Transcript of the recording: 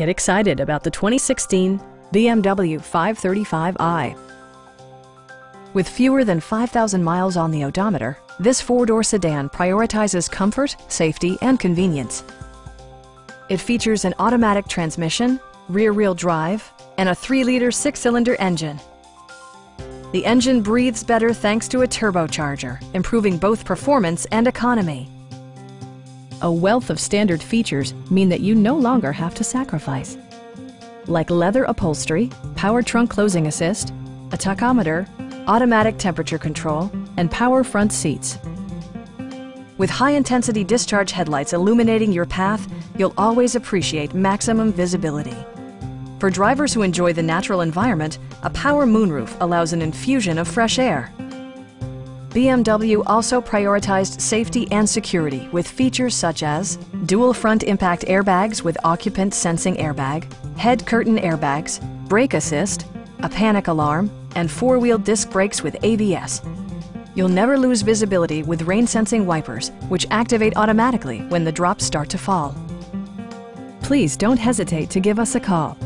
Get excited about the 2016 BMW 535i. With fewer than 5,000 miles on the odometer, this four-door sedan prioritizes comfort, safety, and convenience. It features an automatic transmission, rear-wheel drive, and a 3-liter six-cylinder engine. The engine breathes better thanks to a turbocharger, improving both performance and economy. A wealth of standard features mean that you no longer have to sacrifice. Like leather upholstery, power trunk closing assist, a tachometer, automatic temperature control, and power front seats. With high-intensity discharge headlights illuminating your path, you'll always appreciate maximum visibility. For drivers who enjoy the natural environment, a power moonroof allows an infusion of fresh air. BMW also prioritized safety and security with features such as dual front impact airbags with occupant sensing airbag, head curtain airbags, brake assist, a panic alarm, and four-wheel disc brakes with ABS. You'll never lose visibility with rain-sensing wipers, which activate automatically when the drops start to fall. Please don't hesitate to give us a call